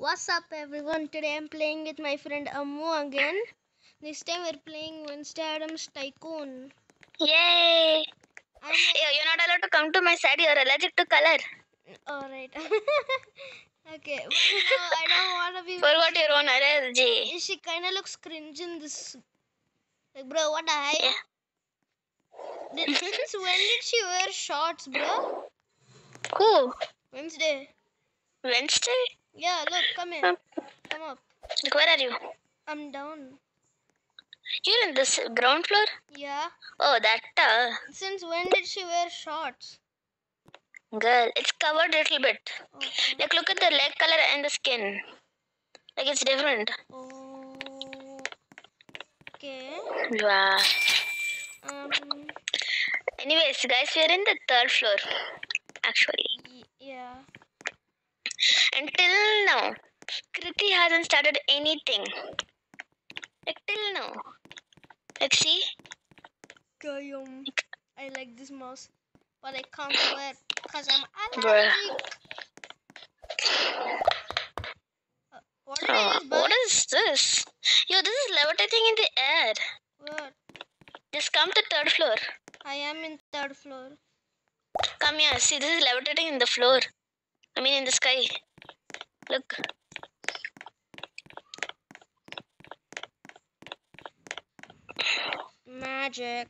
What's up, everyone? Today I'm playing with my friend Ammu again. This time we're playing Wednesday Addams Tycoon. Yay! I'm Yo, you're not allowed to come to my side. You're allergic to color. alright. okay, but I don't want to be. Forgot your own allergy. She kind of looks cringe in this. Like, bro, what the heck? Yeah. Did, since when did she wear shorts, bro? Who? Wednesday. Wednesday? Yeah, look, come here. Um, Come up. Look, where are you? I'm down. You're in this ground floor? Yeah. Oh, that uh, Since when did she wear shorts? girl. It's covered a little bit. Okay. Like, look at the leg color and the skin. Like, it's different. Oh. Okay. Wow. Um. Anyways, guys, we're in the third floor. Actually. Yeah. Until now, Krithi hasn't started anything. Like, till now. Like, see? I like this mouse, but I can't wear because I'm allergic. Uh, what did I Oh, what is this? Yo, this is levitating in the air. What? Just come to third floor. I am in third floor. Come here. See, this is levitating in the floor. I mean, in the sky. Look. Magic.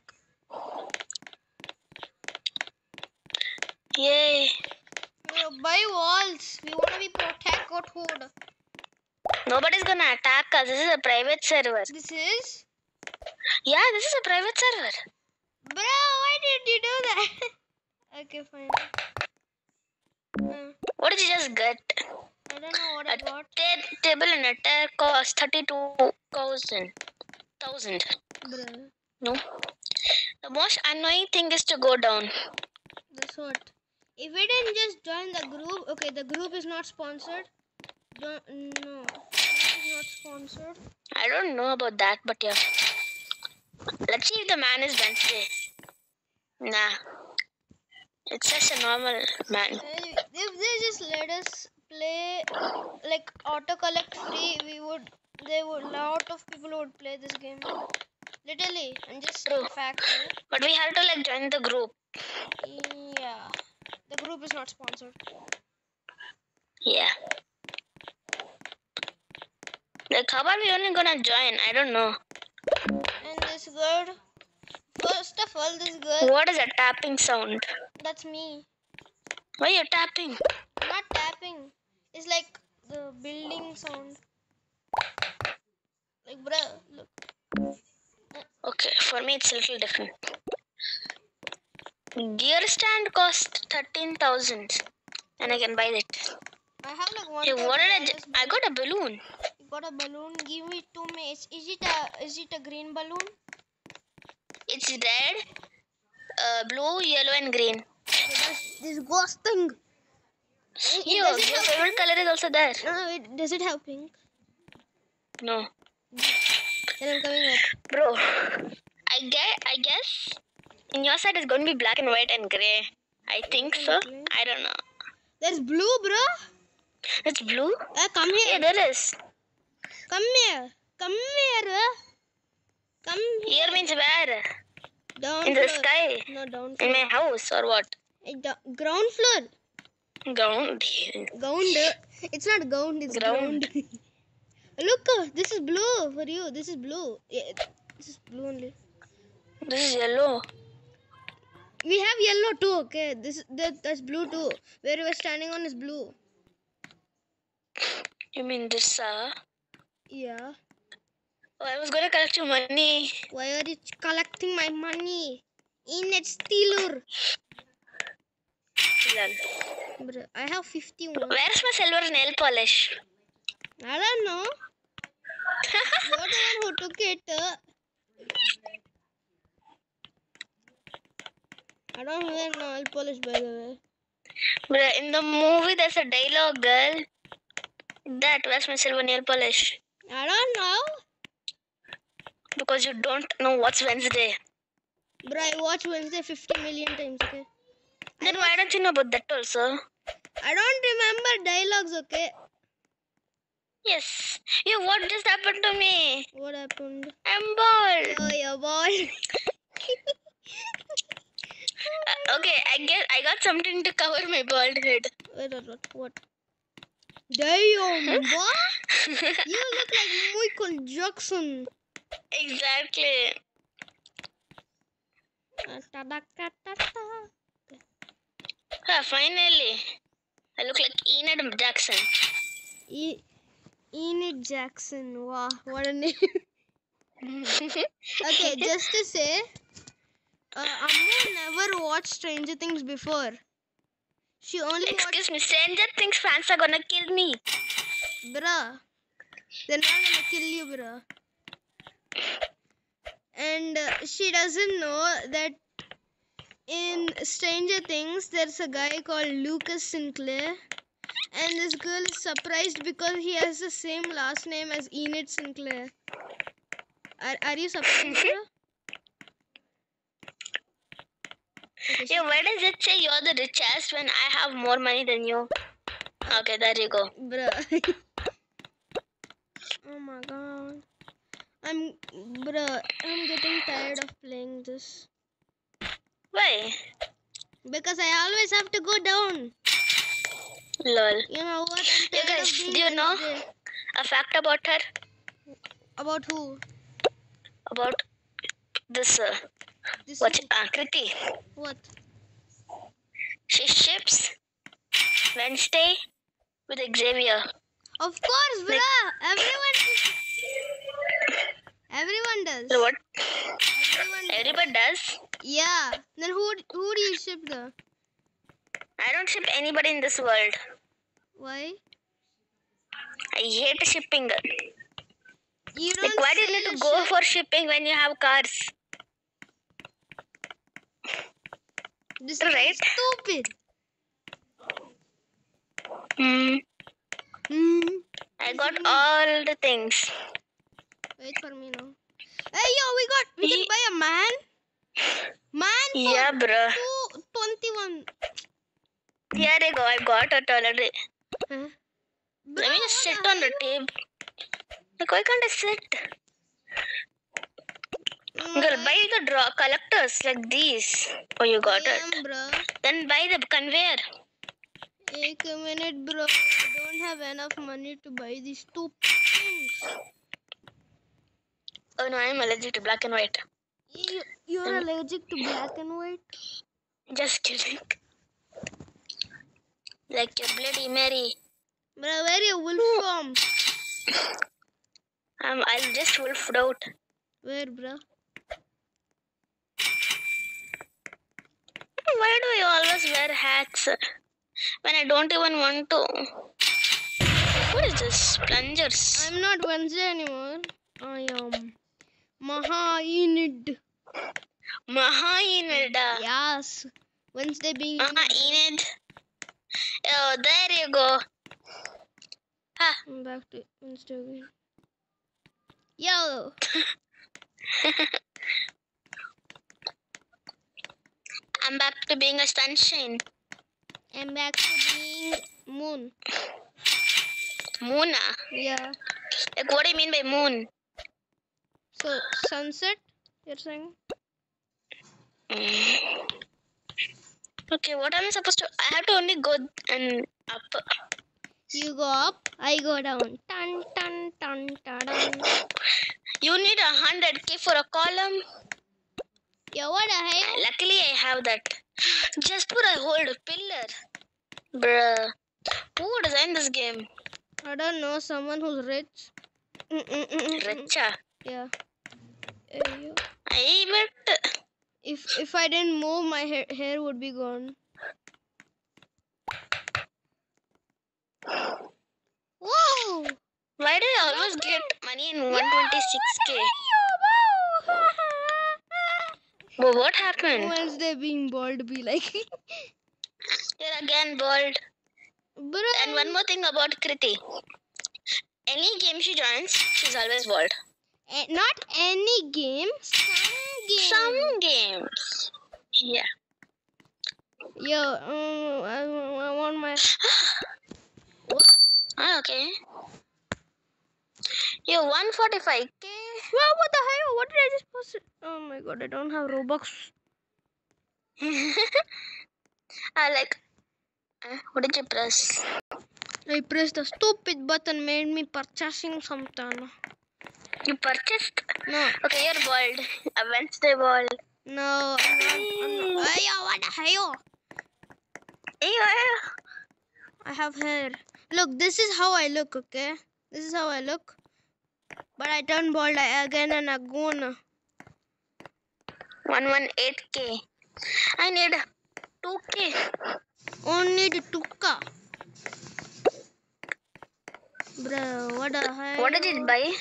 Yay. Uh, buy walls. We wanna be protected. Nobody's gonna attack us. This is a private server. This is. Yeah, this is a private server. Bro, why did you do that? okay, fine. Uh, What did you just get? I don't know what I A got. ta- table and a chair cost 32,000. Thousand. No. The most annoying thing is to go down. that's what. If we didn't just join the group, okay, the group is not sponsored. Don't, no, it is not sponsored. I don't know about that, but yeah. Let's see if the man is Wednesday. Nah. It's just a normal man. If they just let us play like auto collect free, we would. They would. Lot of people would play this game. Literally, and just True. fact. But we have to like join the group. Yeah, the group is not sponsored. Yeah. Like how are we only gonna join? I don't know. And this girl, first of all, this girl, What is a tapping sound? that's me. Why are you tapping? I'm Not tapping. It's like the building sound. Like, bruh, look. Okay, for me it's a little different. Gear stand cost thirteen thousand, and I can buy it. I have like one. Hey, what did I? I got a balloon. You got a balloon. Give me two minutes. Is it a? Is it a green balloon? It's red, uh, blue, yellow, and green. Okay, disgusting. It- it Yo, does it your favorite color is also there. No, it does it have pink? No, Then I'm coming up. bro. I get. I guess in your side it's going to be black and white and gray. I think so. I don't know. There's blue, bro. It's blue. Uh, come here. Yeah, here. there is. Come here. Come here. Come here. Here means where? Down In the sky. No, down In my house or what? Ground floor. Ground. Ground. It's not ground. It's ground. Ground. Look, uh, this is blue for you. This is blue. Yeah, this is blue only. This is yellow. We have yellow too. Okay, this that, that's blue too. Where we're standing on is blue. You mean this? Uh? Yeah. Oh, I was gonna collect your money. Why are you collecting my money? In it stealer. Bruh, I have 51. Where's my silver nail polish? I don't know. You're the one who took it. uh. I don't wear nail polish by the way. Bruh, in the movie, there's a dialogue, girl. That where's my silver nail polish? I don't know. Because you don't know what's Wednesday. Bro, I watch Wednesday 50 million times, okay? Then why don't you know about that also? I don't remember dialogues, okay? Yes. You, what just happened to me? What happened? I'm bald. Oh, your ball. Uh, okay, I get. I got something to cover my bald head. Wait, what? What? what? Damn, what? You look like Michael Jackson. exactly. Uh, ta-da-ka-ta-ta. Finally. I look like Enid Jackson. E- Enid Jackson. Wow, what a name. okay, just to say, uh, Ammu never watched Stranger Things before. She only Excuse me, Stranger Things fans are gonna kill me. bruh. They're not gonna kill you, bruh. And uh, she doesn't know that in Stranger Things, there's a guy called Lucas Sinclair. And this girl is surprised because he has the same last name as Enid Sinclair. Are, are you surprised? Mm-hmm. bruh? Okay, Yeah, why does it say you're the richest when I have more money than you? Okay, there you go. Bruh. oh my god. I'm bruh, I'm getting tired of playing this. Why? Because I always have to go down. Lol. You know what? You guys, do you know a fact about her? About who? About this, uh, This what, uh, Krithi. What? She ships Wednesday with Xavier. Of course, bruh. Everyone Everyone does. What Everyone does. everybody does? Yeah. Then who who do you ship though? I don't ship anybody in this world. Why? I hate shipping. You don't Like, why do you need to go for shipping when you have cars? This right? is stupid. Hmm. Hmm. I got all the things. Wait for me now. Hey yo, we got we can buy a man. Man Yeah, bruh. two twenty one. Here you go. I got it already. Huh? Let me just sit on the table. Like, why can't I sit? Girl, mm. buy the draw collectors like these. Oh, you got Damn, it. bro. Then buy the conveyor. Take a minute, bro. I don't have enough money to buy these two things. Oh no, I'm allergic to black and white. You, you're allergic to black and white? Just kidding. Like your Bloody Mary. Bro, where you wolf from? Um, I'll just wolfed out. Where, bro? Why do you always wear hats when I don't even want to? What is this? Plungers. I'm not Wednesday anymore. I am Maha-Enid. Mahainilda. Yes. Wednesday being Enid. Oh, there you go. Ha. I'm back to Wednesday again. Yo! I'm back to being a sunshine. I'm back to being moon. Moona. Ah? Yeah. Like, what do you mean by moon? So, sunset, you're saying? Mm. Okay, what am I supposed to? I have to only go and up. You go up, I go down. Dun, dun, dun, dun, dun. You need a hundred k for a column. Yo, what the hell? Uh, luckily, I have that. Just for a hold pillar. Bruh. Who designed this game? I don't know, someone who's rich. Mm-mm-mm-mm. Richa. Yeah. Yo. I bet. If if I didn't move, my hair, hair would be gone. Whoa! Why do you always get money in 126k? But what happened? Wednesday being bald be like, You're again bald. bro. And one more thing about Krithi. Any game she joins, she's always bald. Eh, not any game, some game. Some games. Yeah. Yo, um, I, I want my. Ah, okay. You 145k. Wow, what the hell? What did I just post? Oh my god, I don't have Robux. I like. Uh, what did you press? I pressed the stupid button, made me purchasing something. You purchased? No, Okay, you're bald. A Wednesday bald. no, I'm not. I'm not. Hey, what the hell? I have hair. Look, this is how I look, okay? This is how I look. But I turn bald again and again. 118k. I need 2k. Only the tukka. Bro, what the hell? What did you buy?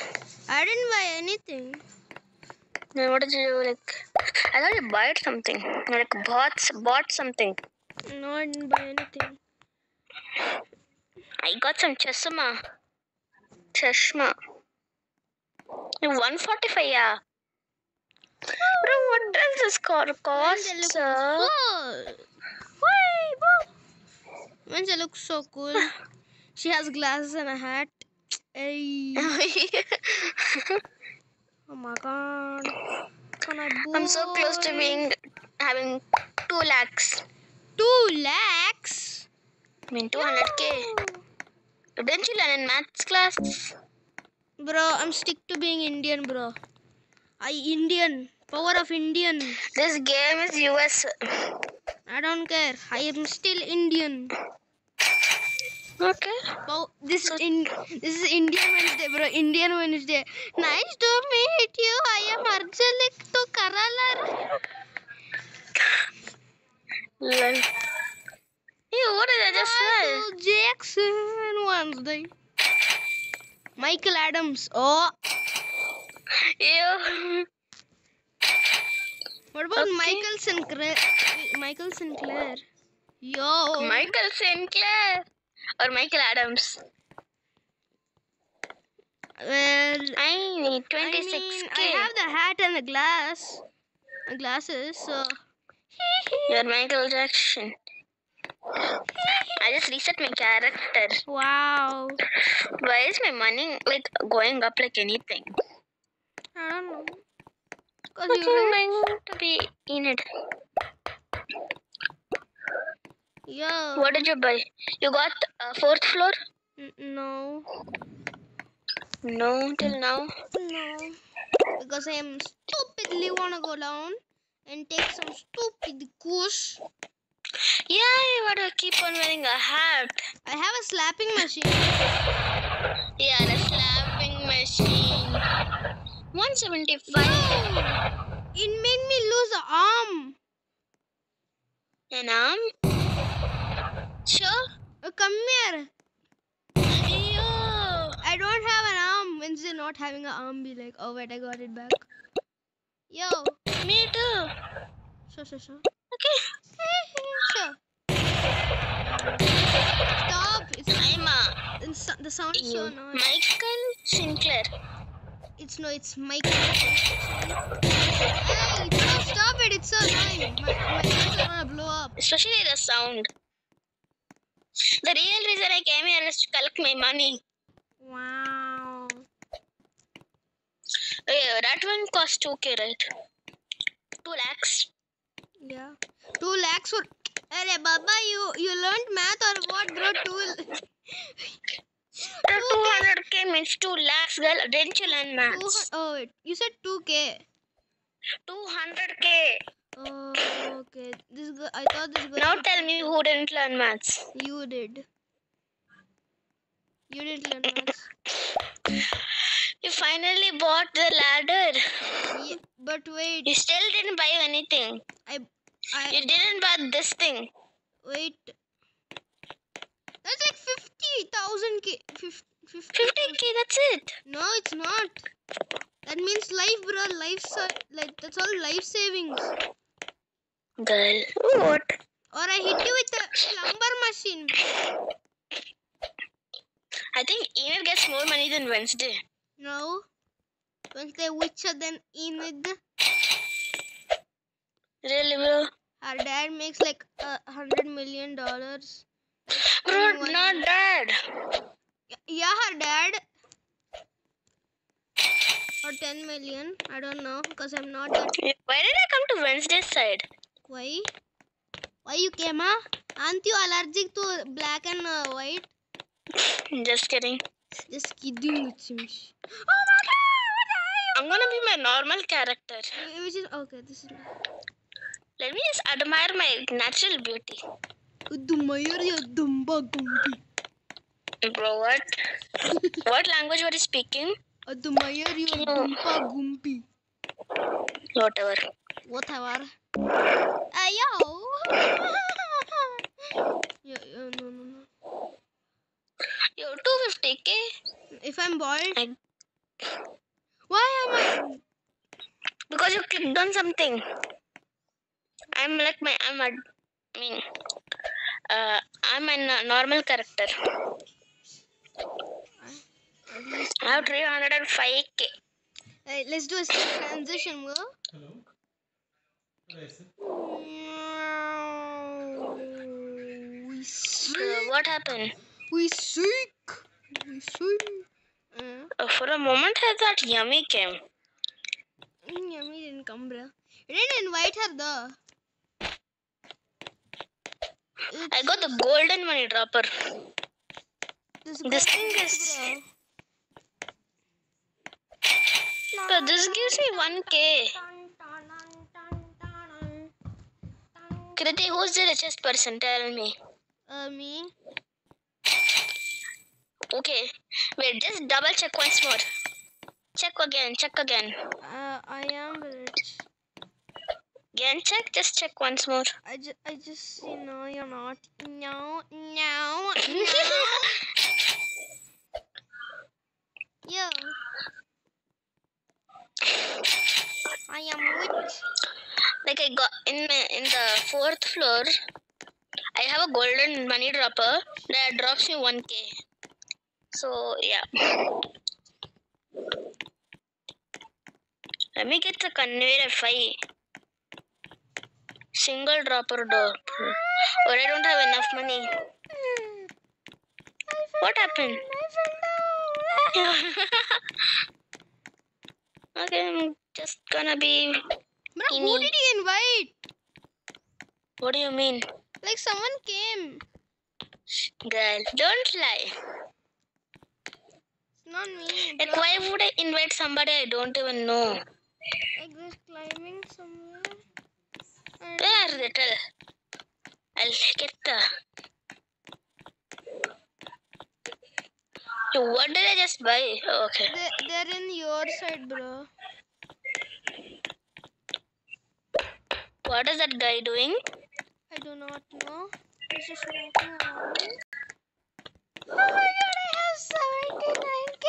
I didn't buy anything. Then what did you do? Like, I thought you bought something. You, Like bought bought something. No, I didn't buy anything. I got some chashma. Chashma. 145, yeah. Bro, what does this car cost? Wednesday looks so. Whee, boo. Wednesday looks so cool. She has glasses and a hat. Hey. Oh my god. I'm so close to being having 2 lakhs. Two lakhs. I mean 200k. Didn't you learn in maths class? Bro, I'm stick to being Indian, bro. I Indian. Power of Indian. This game is US. I don't care. I am still Indian. Okay. Pow- this is in this is Indian Wednesday, bro. Indian Wednesday. Nice to meet you. I am Arjalik to Karalar. Lol. Ew, what did I just? Michael Jackson Wednesday. Michael Addams. Oh, Ew. what about Okay. Michael Sinclair? Michael Sinclair. Yo. Michael Sinclair or Michael Addams. well, I need 26k. mean, I have the hat and the glass, glasses. So. You're Michael Jackson. I just reset my character. Wow. Why is my money like going up like anything? I don't know. Cause you am rich. Going to be in it? Yo. What did you buy? You got uh, fourth floor? N- no. No, till now. No. Because I am stupidly wanna go down and take some stupid kush. Yeah, you gotta keep on wearing a hat. I have a slapping machine. Yeah, the slapping machine. 175. No! It made me lose an arm. An arm? Sure. Uh, come here. Ew. I don't have an arm. Wednesday not having an arm be like, oh wait, I got it back. Yo. Me too. Sure, sure, sure. Okay. sure. Stop. It's, I'm the sound is so annoying. Michael Sinclair. It's no, it's Michael. Hey, no, stop it! It's so annoying. My, my ears are gonna blow up. Especially the sound. The real reason I came here is to collect my money. Wow. Okay, that one cost 2k, right? 2 lakhs. Yeah. Two lakhs for. Hey, Baba, you you learned math or what, bro? Two. Bro, 200k means 2 lakhs, girl. Didn't you learn two maths? oh, wait. You said two k. 200k. Okay. This girl. I thought this girl. Now tell me who didn't learn maths. You did. You didn't learn maths. You finally bought the ladder. Yeah, but wait. You still didn't buy anything. I. You didn't buy this thing. wait. That's like fifty thousand k. Fif- Fifty. 50k, that's it. No, it's not. That means life, bro. Life, like that's all life savings. Girl. What? Or I hit you with a plumber machine. I think Enid gets more money than Wednesday. No. Wednesday witcher than Enid. Really, bro? Her dad makes like a hundred million dollars. Bro, not dad. Yeah, her dad. or 10 million. I don't know because I'm not that. Why did I come to Wednesday's side? Why? Why you came, huh? Aren't you allergic to black and uh, white? Just kidding. Just kidding, it seems. Oh my god! what are you I'm gonna be my normal character. Which is okay. This is. Let me just admire my natural beauty. Dumayar dumba gumpi. Bro, what? what language were you speaking? Dumayar dumpa gumpi. Whatever. Whatever. Yo. yeah, yeah, no, no, no. Yo, 250k? If I'm bald, I- why am I? Because you clicked on something. I'm like my, I'm a, I mean, uh, I'm a normal character. I have 305k. Hey, let's do a step transition, bro. Hello. We Uh, what happened? We sick. We sick. Uh, Uh, for a moment, I thought Yummy came. mm, Yummy didn't come, bro. You didn't invite her, though. I got the golden money dropper. This, This thing is. bro. So this gives me 1k. Krithi, who's the richest person? Tell me. Uh, me. Okay. Wait, just double check once more. Check again, check again. Uh, I am rich. Again, check, just check once more. I just, I just, you know, you're not. No, no, no. Yo. I am rich. like I got in my, in the fourth floor, I have a golden money dropper that drops me 1k. So yeah. Let me get the conveyor fi single dropper door. But I don't have enough money. What happened? okay, I'm just gonna be. Bro, who did he invite? What do you mean? Like someone came. Girl, don't lie. It's not me. Like, bro. why would I invite somebody I don't even know? Like this climbing somewhere. Where tell? I'll get the. What did I just buy? Oh, okay. they, they're in your side, bro. What is that guy doing? I do not know. He's just walking around. Oh my god, I have 79k!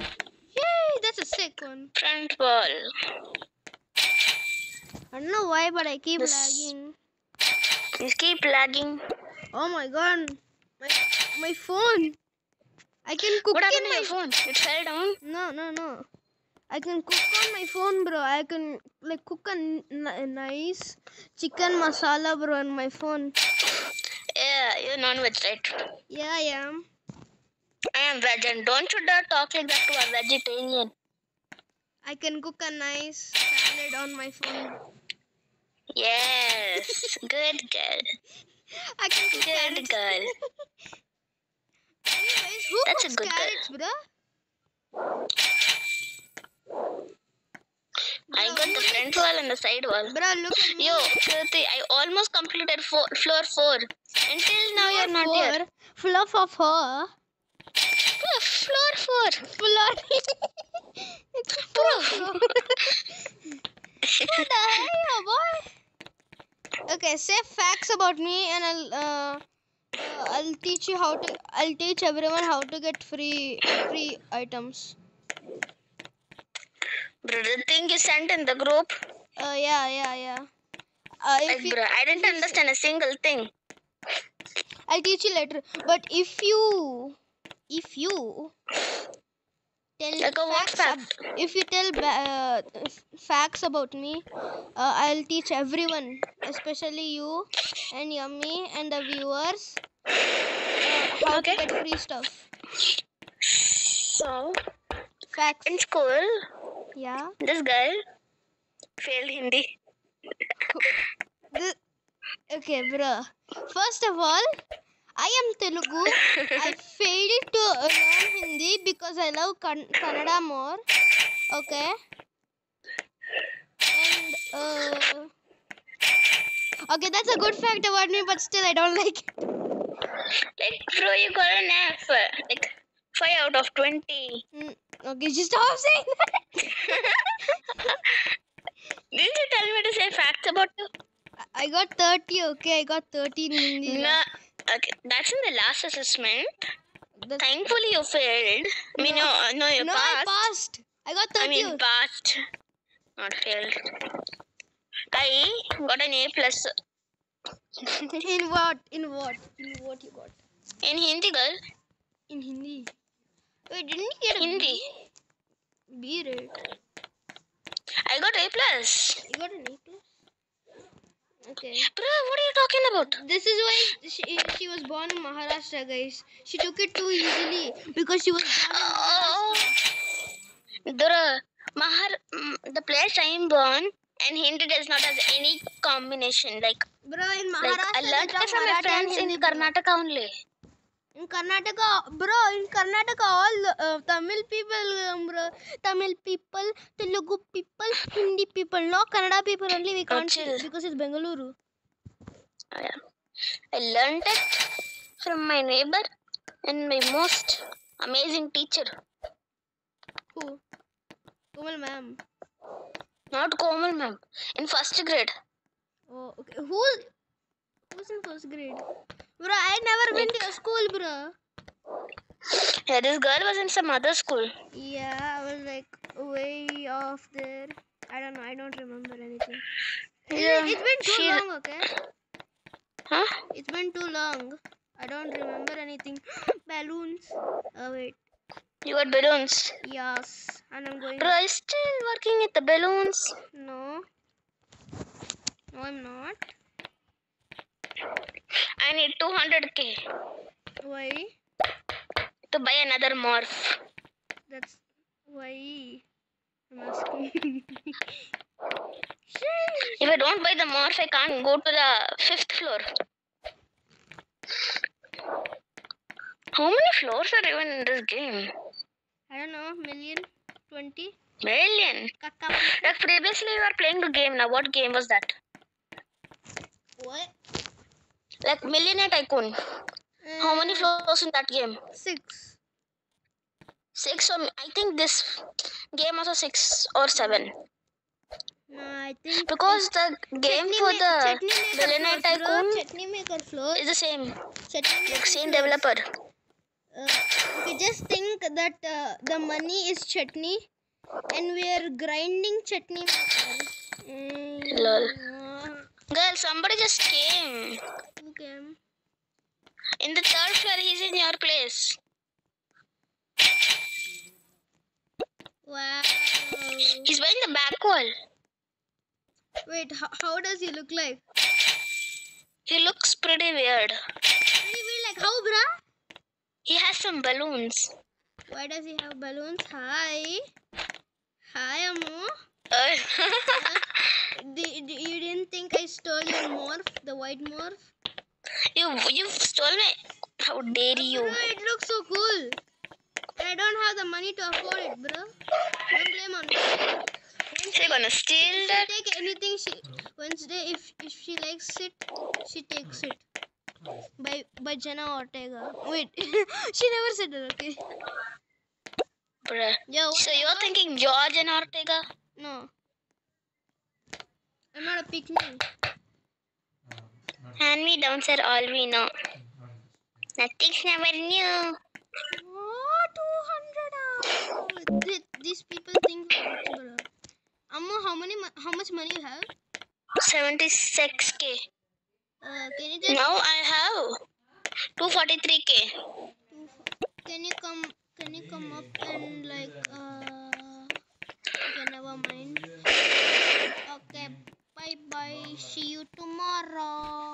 Yay, that's a sick one. Front wall. I don't know why, but I keep This- lagging. You keep lagging. Oh my god, my, phone. I can cook What happened in to my phone? It fell down. No, no, no. I can cook on my phone, bro. I can like cook a, n- n- a nice chicken masala, bro, on my phone. Yeah, you're non-veg, right? Yeah, I am. I am veg, and don't you dare talk like that to a vegetarian. I can cook a nice salad on my phone. Yes, good girl. I can cook Good girl. Who That's a good girl. carrots, bro? I got the front wall and the side wall. Bro, look at me. Yo, Krithi, I almost completed four, floor four. Until now, you're not Four. here. Her. Oh, floor four. Fluff. it's a Bro. What the hell, boy? Okay, say facts about me, and I'll uh, uh, I'll teach you how to. I'll teach everyone how to get free free items. Bro, the thing you sent in the group, Uh, yeah, yeah, yeah. Uh, like, you, bro, I didn't understand a single thing. I'll teach you later. But if you, if you tell Like facts, ab- if you tell uh, facts about me, uh, I'll teach everyone, especially you and Yummy and the viewers, uh, how Okay. to get free stuff. So, Facts. In school, Yeah. this girl failed Hindi. This, okay, bro. First of all, I am Telugu. I failed to uh, learn because I love Kannada more. Okay. And uh, okay, that's a good fact about me, but still I don't like it. Like, bro, you got an F. Like, 5 out of 20. Mm, okay, just stop saying that. Didn't you tell me to say facts about you? I- got 30. Okay, I got 13 in Hindi. No. Okay, that's in the last assessment. That's- Thankfully, you failed. I mean, no, uh, no, you no, I passed. passed. I got 30. I mean, passed, not failed. I got an A plus in what? In what? In what you got? in Hindi, girl. In Hindi. Wait, didn't you get a Hindi. B rate? I got A plus. You got an A plus? Okay. Bro, what are you talking about? This is why she, she was born in Maharashtra, guys. She took it too easily because she was born in the Mahar, mm, the place I am born, and Hindi does not have any combination. Like, Bro, in Maharashtra, like I learned from my friends in Karnataka only. In Karnataka, bro, in Karnataka, all uh, Tamil people, um, bro, Tamil people, Telugu people, Hindi people, no Kannada people only. We can't speak because it's Bengaluru. Oh, yeah. I learned it from my neighbor and my most amazing teacher. Who? Komal ma'am. Not Komal ma'am. In first grade. Oh, okay. Who? Who's in first grade? Bro, I never been to school, bro. Yeah, this girl was in some other school. Yeah, I was like way off there. I don't know. I don't remember anything. Yeah, It's been too she- long, okay? Huh? It's been too long. I don't remember anything. Balloons. Oh wait. You got balloons. Yes. And I'm going. Bro, are you still working at the balloons? No. No, I'm not. I need 200k Why? to buy another morph. That's why. I'm asking. If I don't buy the morph, I can't go to the fifth floor. How many floors are even in this game? I don't know. Million? Twenty? Million. Like previously, you were playing the game. Now, what game was that? What? Like Millionaire Tycoon. How many floors in that game? Six. Six or I think this game also six or seven. No, I think. Because the game for the Millionaire. Tycoon Chutney maker floor. is the same. Chutney Like same developer. Uh, okay, just think that uh, the money is chutney and we are grinding chutney maker. Mm, Lol. Girl, somebody just came. Okay. In the third floor, he's in your place. Wow. He's wearing the back wall. Wait, how, how does he look like? He looks pretty weird. Pretty weird, like how, bruh? He has some balloons. Why does he have balloons? Hi. Hi, Ammu. Uh, d- you didn't think I stole your morph, the white morph? You you stole me. How dare you? Bro, it looks so cool. I don't have the money to afford it, bro. Don't blame on me. She's gonna steal She that. take anything she Wednesday if if she likes it, she takes it. By by Jenna Ortega. Wait, she never said that. Okay. Bruh. What So you're thinking George and Ortega? No. I'm not a pick me. Hand me downs are all we know. Nothing's never new. Oh, 200. Th- These people think I'm rich, bro. Ammu, how many? How much money you have? 76k. Uh, can you just Now I have 243k. can you come can you come up and like uh okay never mind okay bye bye see you tomorrow